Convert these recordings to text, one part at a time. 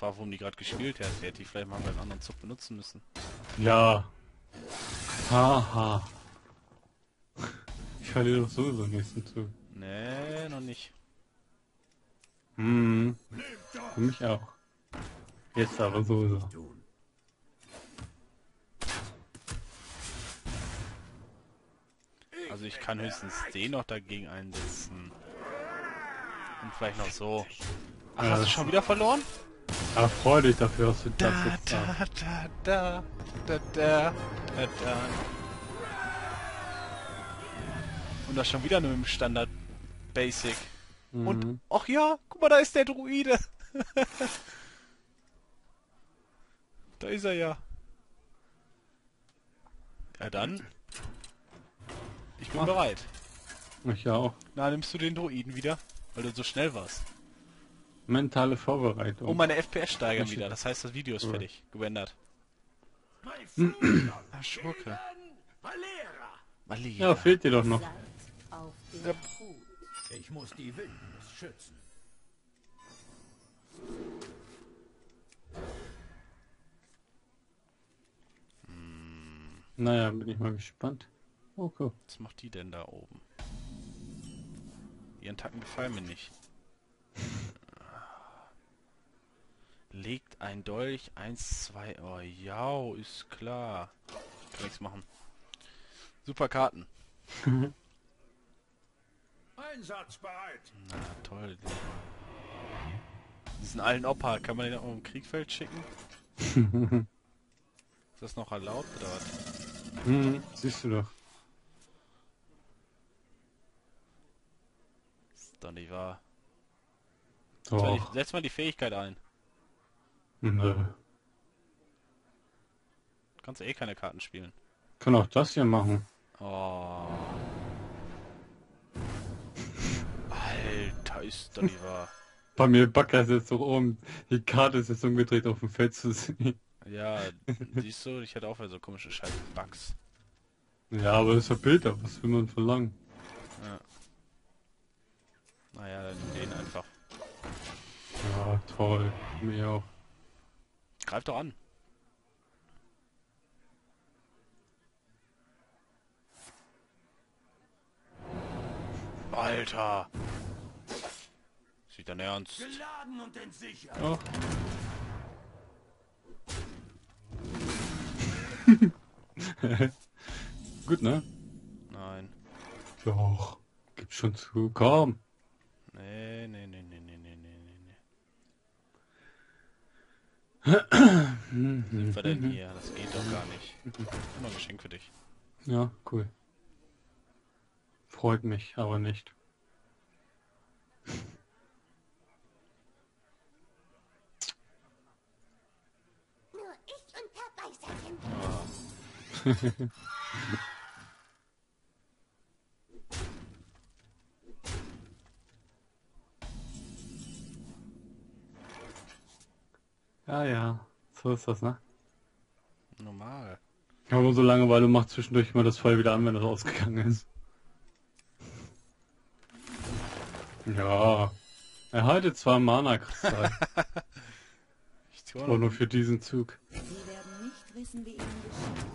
gefragt, warum die gerade gespielt hat. Hätte die vielleicht mal beim anderen Zug benutzen müssen. Ja. Haha. Ich verliere doch sowieso im nächsten Zug. Nee, noch nicht. Hm. Für mich auch. Jetzt aber sowieso. Also ich kann höchstens den noch dagegen einsetzen. Und vielleicht noch so. Ach, Ja, hast du schon wieder verloren? Aber freu dich dafür, dass du das Da, jetzt da, da, da, da, da, da, da. Und das schon wieder nur im Standard Basic. Und, Mhm. ach ja, guck mal, da ist der Druide. da ist er ja. Ja dann. Ich bin Mach. bereit. Ich auch. Na, nimmst du den Druiden wieder? Weil du so schnell warst. Mentale Vorbereitung. Oh, meine FPS steigern wieder. Das heißt, das Video ist Ja. fertig. Fluch Ah, Schurke. Valera! Malia. ja, fehlt dir doch noch. Ich muss die Wildnis schützen. Naja, bin ich mal gespannt. Okay. Was macht die denn da oben? Ihren Tacken gefallen mir nicht. Legt ein Dolch, eins, zwei, oh ja, ist klar. Kann nichts machen. Super Karten. Einsatzbereit! Na toll. Diesen alten Opa, kann man den auch im Kriegfeld schicken? Ist das noch erlaubt oder was? Hm, siehst du doch. Ist doch nicht wahr. Mal, Doch. die, setz mal die Fähigkeit ein. Nö. Du kannst eh keine Karten spielen. Kann auch das hier machen. Oh. Alter, ist doch nicht wahr. Bei mir Backer ist jetzt doch oben. Die Karte ist jetzt umgedreht auf dem Feld zu sehen. Ja, siehst du, ich hatte auch wieder so komische scheiß Bugs. Ja, aber das ist ja Bilder. Was will man verlangen? Naja, dann den einfach. Ja, toll. Mir auch. Greif doch an. Alter! Ist nicht dein Ernst? Geladen und entsichert! Oh. Gut, ne? Nein. Doch. Gib schon zu. Komm. Sind wir denn hier? Das geht doch gar nicht. Immer ein Geschenk für dich. Ja, cool. Freut mich, aber nicht. Nur ich und Verbeißer sind Ja, So ist das, ne? Normal. Aber so Langeweile macht zwischendurch mal das Feuer wieder an, wenn das ausgegangen ist. Ja. Erhalte zwei Mana-Kristall. Ich tue aber nur für diesen Zug. Sie werden nicht wissen, wie ihnen geschieht.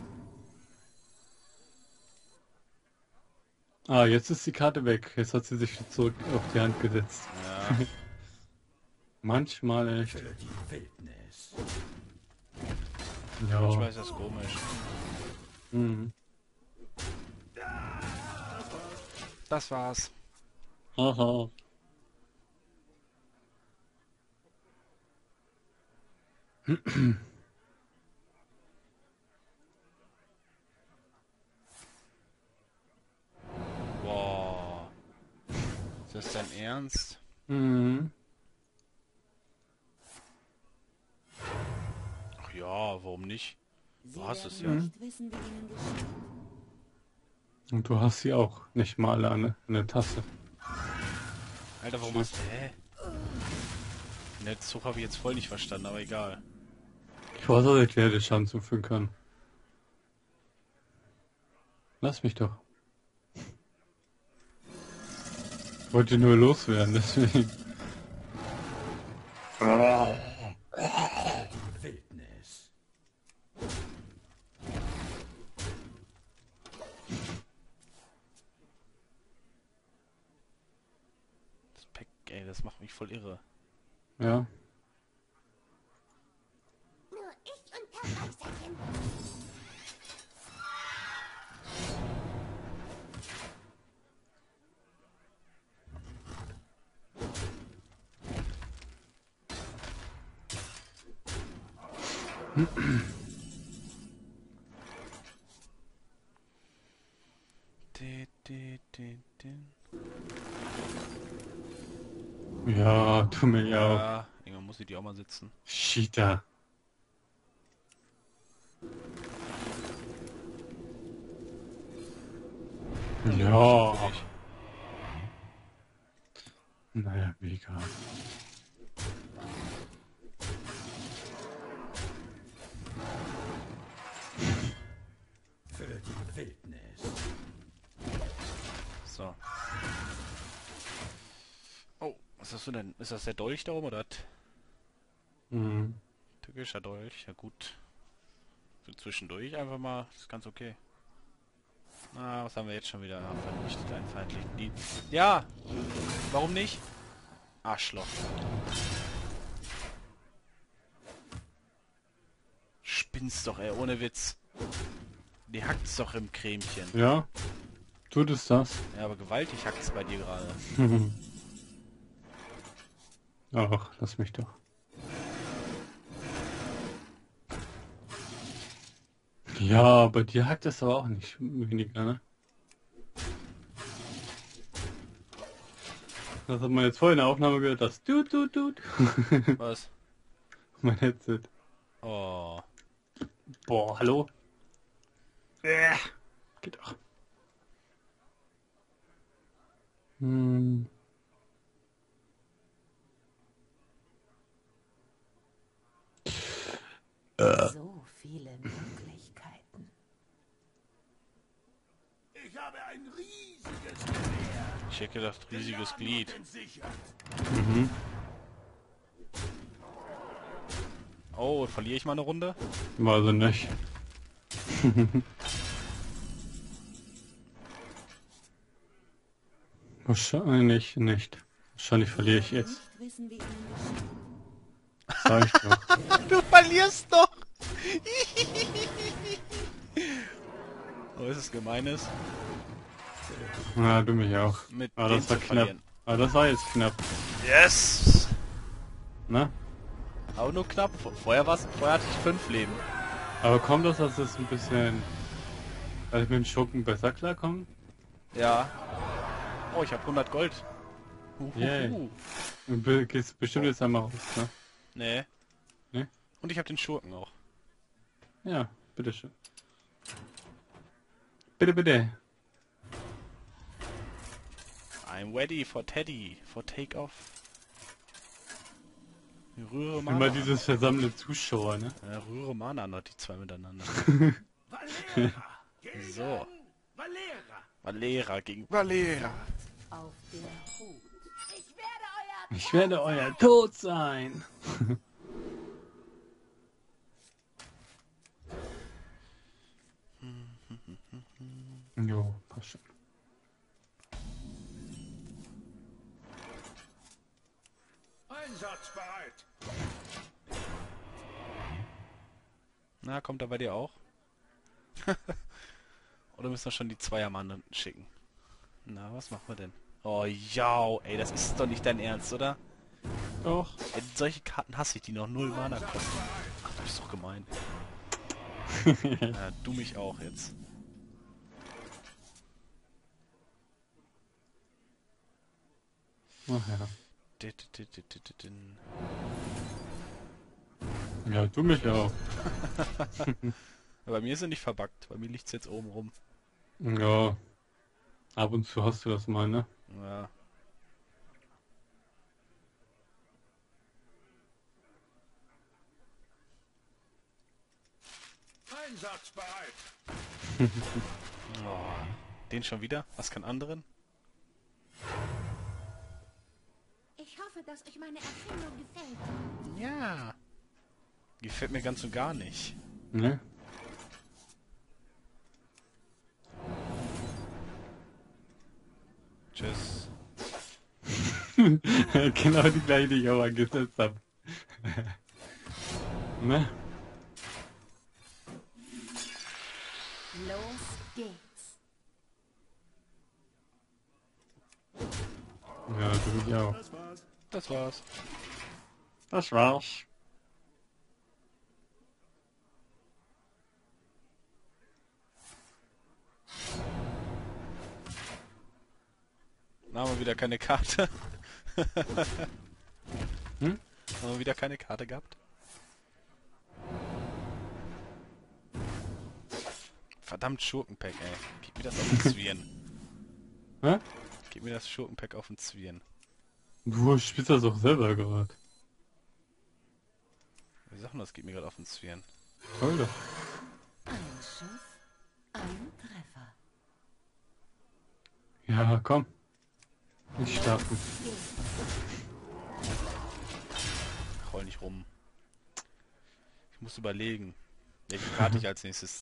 Ah, jetzt ist die Karte weg. Jetzt hat sie sich zurück auf die Hand gesetzt. Ja, Manchmal echt. Für die Wildnis. Ich Ja. weiß, das ist komisch. Mhm. Das war's. Aha. Boah. Ist das dein Ernst? Mhm. Ja, warum nicht? Du hast es ja. Und du hast sie auch nicht mal an eine Tasse. Alter, warum hast du... Hä? Den Zug habe ich jetzt voll nicht verstanden, aber egal. Ich weiß auch nicht, wer den Schaden zufügen kann. Lass mich doch. Ich wollte nur loswerden, deswegen. Das macht mich voll irre. Ja. Nur ich und Tappeiserchen. Di, Ja, tu mir ja auch. Ja, irgendwann muss ich die auch mal sitzen. Cheater. Ja. Naja, mega. Du denn? Ist das der Dolch da oben oder was? Mhm. Türkischer Dolch, ja gut. So zwischendurch einfach mal, ist ganz okay. Na, was haben wir jetzt schon wieder vernichtet? Einen feindlichen Dienst. Ja! Warum nicht? Arschloch. Spinnst doch, ey, ohne Witz. Die hackt's doch im Cremchen. Ja? Tut es das? Ja, aber gewaltig hackt's bei dir gerade. Ach, lass mich doch. Ja, bei dir hackt es aber auch nicht weniger, ne? Das hat man jetzt vorhin in der Aufnahme gehört, das Tut, Tut, Tut. Was? mein Headset. Oh. Boah, hallo? Äh, geht doch. Hm. So viele Möglichkeiten. Ich habe ein riesiges Gewehr. Ich hätte gedacht, riesiges Glied. entsichert. Oh, verliere ich mal eine Runde? War also nicht. Wahrscheinlich nicht. Wahrscheinlich verliere ich jetzt. Sag ich doch. Du verlierst doch! oh, ist es gemeines? Ja, du mich auch. Mit Ah, das war knapp. verlieren. Ah, das war jetzt knapp. Yes! Ne? Aber nur knapp. Vorher, war's, vorher hatte ich fünf Leben. Aber kommt das, dass es ein bisschen... Dass ich mit dem Schurken besser klarkomme? Ja. Oh, ich habe 100 Gold. Yay. Du be- gehst bestimmt jetzt einmal raus, ne? Nee. Nee? Und ich habe den Schurken auch. Ja, bitteschön. Bitte, bitte. I'm ready for Teddy. For Takeoff. Rühre Immer Mana. dieses versammelte Zuschauer, ne? Ja, rühre Mana noch die zwei miteinander. Valera gegen So. Valera. Valera gegen Valera. Auf der Hut. Ich werde euer Tod sein. jo, passt schon. Einsatzbereit. Na, kommt er bei dir auch? Oder müssen wir schon die Zweiermann schicken? Na, was machen wir denn? Oh, ja, ey, das ist doch nicht dein Ernst, oder? Doch. Ey, solche Karten hasse ich, die noch null Mana kosten. Ach, du bist doch gemein. ja, du mich auch jetzt. Ach ja. Ja, du mich auch. Bei mir ist er nicht verbuggt. Bei mir liegt's jetzt oben rum. Ja. Ab und zu hast du das mal, ne? Ja. Einsatzbereit. Oh, den schon wieder? Was kann anderen? Ich hoffe, dass euch meine Erfindung gefällt. Ja. Gefällt mir ganz und gar nicht. Ne? Tschüss. genau die gleiche, die ich auch angesetzt habe. ne? Los geht's. Ja, du ich auch. Das war's. Das war's. Das war's. Dann haben wir wieder keine Karte. Hm? Haben wir wieder keine Karte gehabt? Verdammt Schurkenpack, ey. Gib mir das auf den Zwirn. Hä? Gib mir das Schurkenpack auf den Zwirn. Du spielst das auch selber gerade. Wir sagen das, gib mir gerade auf den Zwirn. Toll doch. Ein Schuss, ein Treffer. Ja, komm. Nicht starten. Roll nicht rum. Ich muss überlegen, welche Karte ich als nächstes